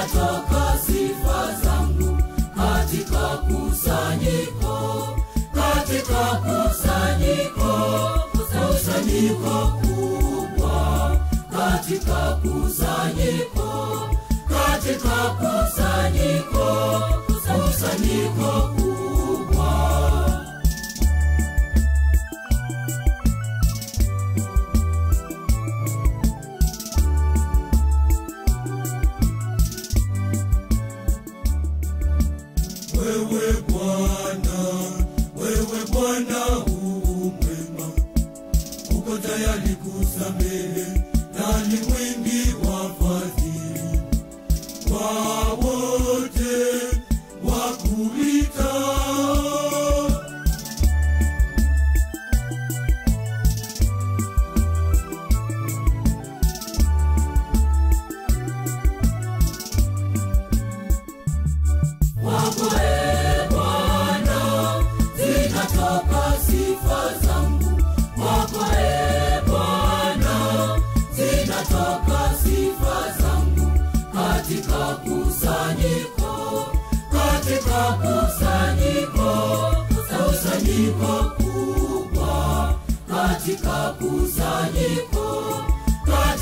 Nitachoka sifa zangu katika kusanyiko, katika kusanyiko, kusanyiko kubwa, katika kusanyiko, katika kusanyiko, kusanyiko kubwa. where, where,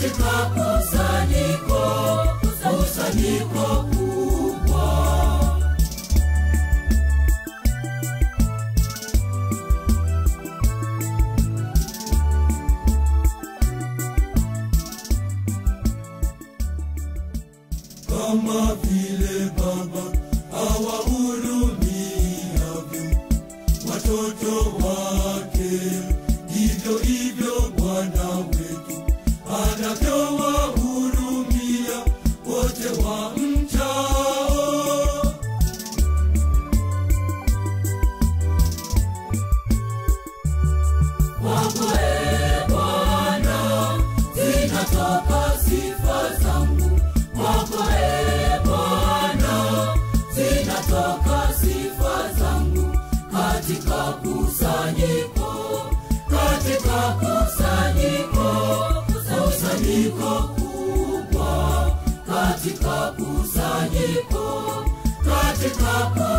katika kusanyiko, kusanyiko kubwa. Kama vile Baba awa kwako